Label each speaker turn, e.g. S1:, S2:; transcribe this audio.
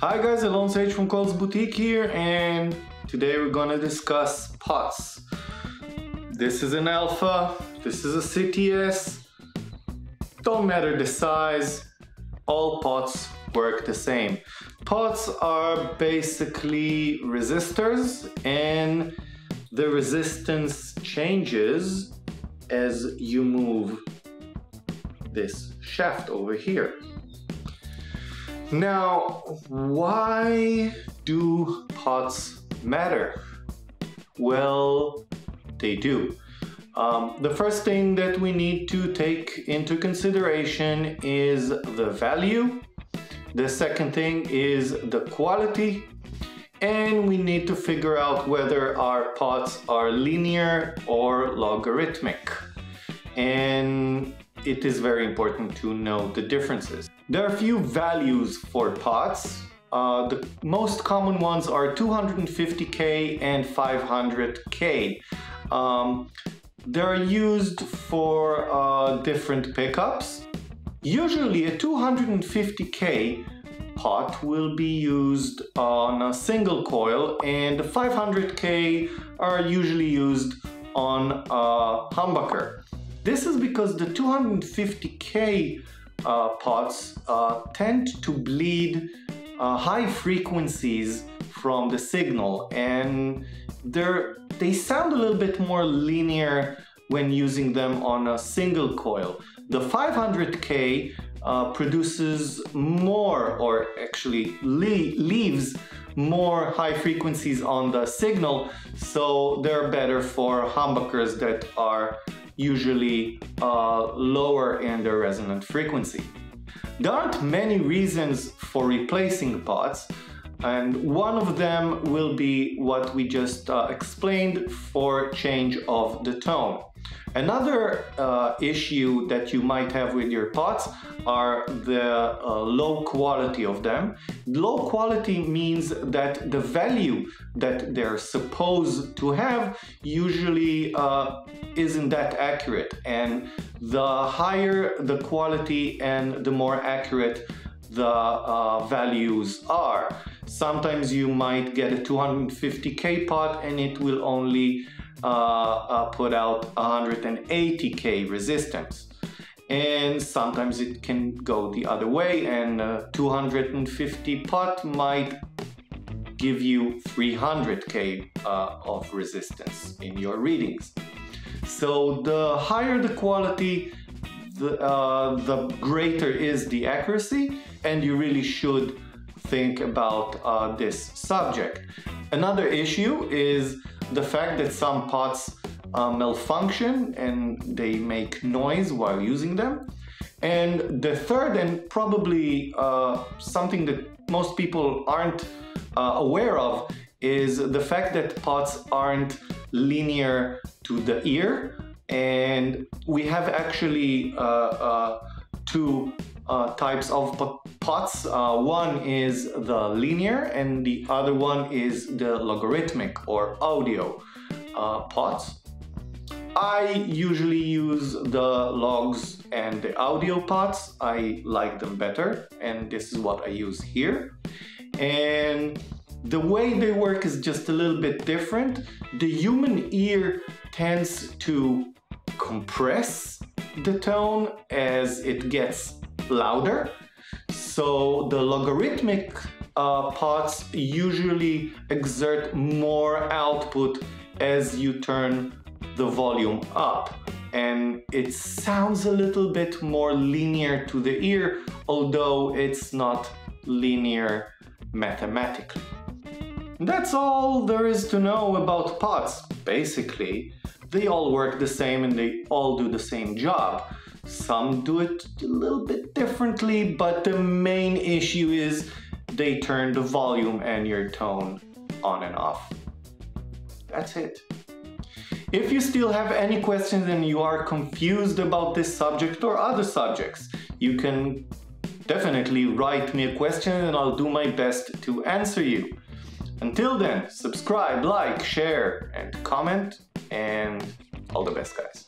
S1: Hi guys, Alon Sage from Coils Boutique here and today we're gonna discuss pots. This is an alpha, this is a CTS, don't matter the size, all pots work the same. Pots are basically resistors and the resistance changes as you move this shaft over here. Now, why do pots matter? Well, they do. Um, the first thing that we need to take into consideration is the value. The second thing is the quality. And we need to figure out whether our pots are linear or logarithmic. And it is very important to know the differences. There are a few values for pots. Uh, the most common ones are 250K and 500K. Um, they're used for uh, different pickups. Usually a 250K pot will be used on a single coil and the 500K are usually used on a humbucker. This is because the 250K uh, pots uh, tend to bleed uh, high frequencies from the signal and they're, they sound a little bit more linear when using them on a single coil. The 500K uh, produces more or actually le leaves more high frequencies on the signal so they're better for humbuckers that are usually uh, lower in their resonant frequency. There aren't many reasons for replacing pots and one of them will be what we just uh, explained for change of the tone. Another uh, issue that you might have with your pots are the uh, low quality of them. Low quality means that the value that they're supposed to have usually uh, isn't that accurate and the higher the quality and the more accurate the uh, values are. Sometimes you might get a 250k pot and it will only put out 180k resistance. And sometimes it can go the other way and 250 pot might give you 300k uh, of resistance in your readings. So the higher the quality, the, uh, the greater is the accuracy and you really should think about uh, this subject. Another issue is the fact that some pots uh, malfunction and they make noise while using them. And the third, and probably uh, something that most people aren't uh, aware of, is the fact that pots aren't linear to the ear. And we have actually uh, uh, two uh, types of pots. Uh, one is the linear and the other one is the logarithmic or audio uh, pots. I usually use the logs and the audio pots. I like them better and this is what I use here. And the way they work is just a little bit different. The human ear tends to compress the tone as it gets louder. So the logarithmic uh, pots usually exert more output as you turn the volume up and it sounds a little bit more linear to the ear although it's not linear mathematically. That's all there is to know about pots. Basically, they all work the same and they all do the same job. Some do it a little bit differently, but the main issue is they turn the volume and your tone on and off. That's it. If you still have any questions and you are confused about this subject or other subjects, you can definitely write me a question and I'll do my best to answer you. Until then, subscribe, like, share, and comment, and all the best, guys.